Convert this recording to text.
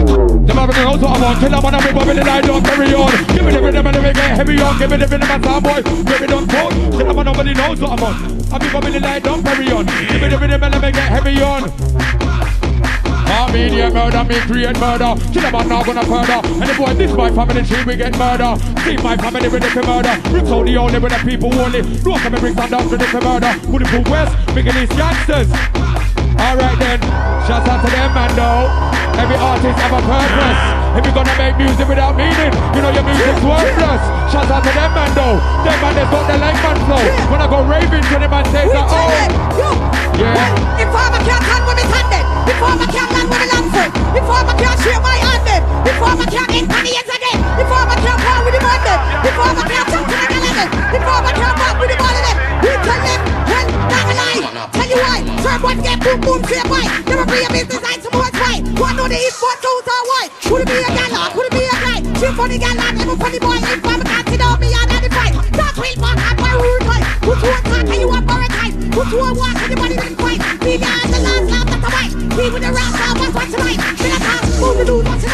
The knows what I want. Kill them on a big bubble and I don't carry on. Give me the rhythm and the get heavy on. Give me the rhythm and sound boy. Give me don't talk. Kill them on nobody knows what I'm on. I be bubbling like don't carry on. Give me the rhythm and get heavy on. I mean, yeah, murder, me create murder. Kill them, I'm not gonna murder. And the boy, this my family tree, we get murder. See my family with the murder. Bricks only only with the people only. No come and bring down to the murder. Put it west, bigger these youngsters. Alright then, shouts out to them, man, though. Every artist have a purpose. If you're gonna make music without meaning, you know your music's worthless. Shout out to them, man, though. Them man, they've got the leg man flow. When I go raving to them, man says that, oh. Yeah. Informer can't stand with me tandem. Informer can't land with me long foot. Informer can't share my one get boom boom your boy. Never be a business like some boys why. One know the east one toes are why. Could it be a gal or could it be a guy? Chief funny gal and every funny boy. Informer can't sit down me and the fight. Talk real back and my rude boy. Put you on talk and you are time. Put you on walk and the body didn't fight. Be the last love, that's a white. Be with the rap, now, what's what's right? Been a pass, move the dude, what's